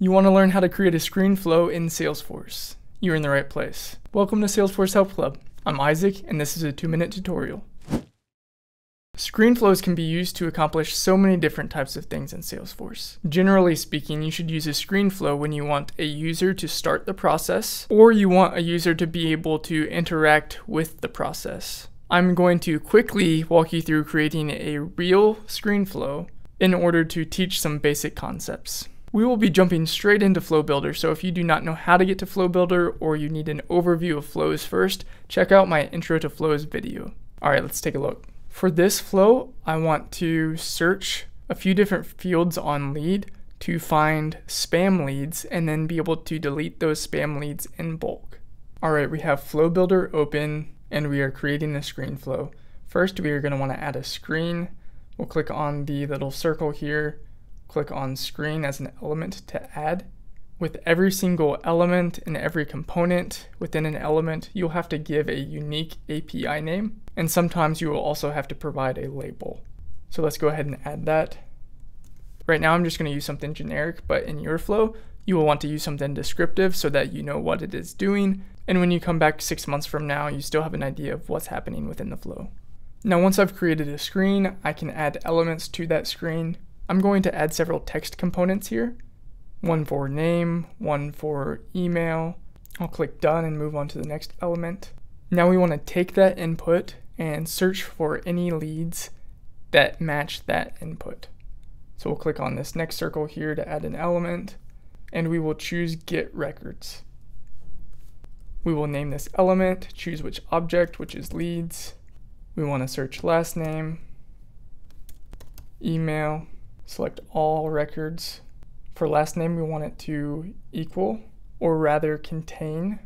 You want to learn how to create a screen flow in Salesforce. You're in the right place. Welcome to Salesforce Help Club. I'm Isaac, and this is a two minute tutorial. Screen flows can be used to accomplish so many different types of things in Salesforce. Generally speaking, you should use a screen flow when you want a user to start the process, or you want a user to be able to interact with the process. I'm going to quickly walk you through creating a real screen flow in order to teach some basic concepts. We will be jumping straight into Flow Builder, so if you do not know how to get to Flow Builder or you need an overview of flows first, check out my Intro to Flows video. Alright, let's take a look. For this flow, I want to search a few different fields on lead to find spam leads and then be able to delete those spam leads in bulk. Alright, we have Flow Builder open and we are creating a screen flow. First, we are going to want to add a screen. We'll click on the little circle here click on screen as an element to add. With every single element and every component within an element, you'll have to give a unique API name, and sometimes you will also have to provide a label. So let's go ahead and add that. Right now I'm just going to use something generic, but in your flow, you will want to use something descriptive so that you know what it is doing, and when you come back six months from now, you still have an idea of what's happening within the flow. Now once I've created a screen, I can add elements to that screen I'm going to add several text components here. One for name, one for email. I'll click done and move on to the next element. Now we want to take that input and search for any leads that match that input. So we'll click on this next circle here to add an element and we will choose get records. We will name this element, choose which object, which is leads. We want to search last name, email, select all records. For last name, we want it to equal or rather contain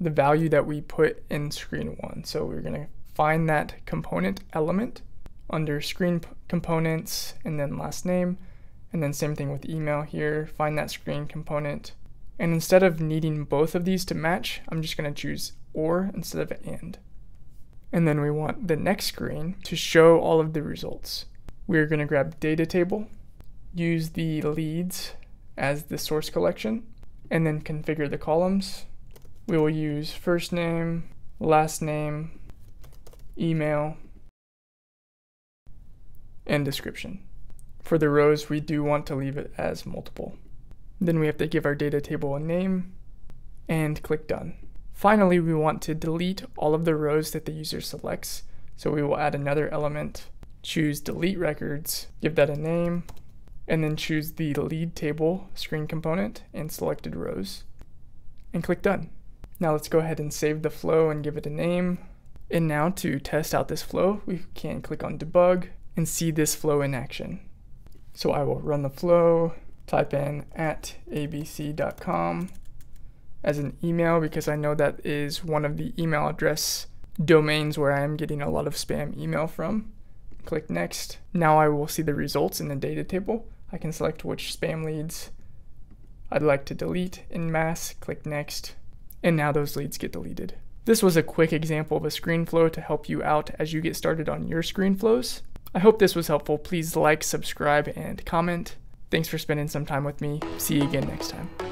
the value that we put in screen one. So we're going to find that component element under screen components and then last name. And then same thing with email here, find that screen component. And instead of needing both of these to match, I'm just going to choose or instead of and. And then we want the next screen to show all of the results. We're going to grab data table, use the leads as the source collection, and then configure the columns. We will use first name, last name, email, and description. For the rows, we do want to leave it as multiple. Then we have to give our data table a name and click done. Finally, we want to delete all of the rows that the user selects. So we will add another element choose delete records, give that a name, and then choose the lead table screen component and selected rows, and click done. Now let's go ahead and save the flow and give it a name. And now to test out this flow, we can click on debug and see this flow in action. So I will run the flow, type in at abc.com as an email because I know that is one of the email address domains where I am getting a lot of spam email from. Click next. Now I will see the results in the data table. I can select which spam leads I'd like to delete in mass, click next, and now those leads get deleted. This was a quick example of a screen flow to help you out as you get started on your screen flows. I hope this was helpful. Please like, subscribe, and comment. Thanks for spending some time with me. See you again next time.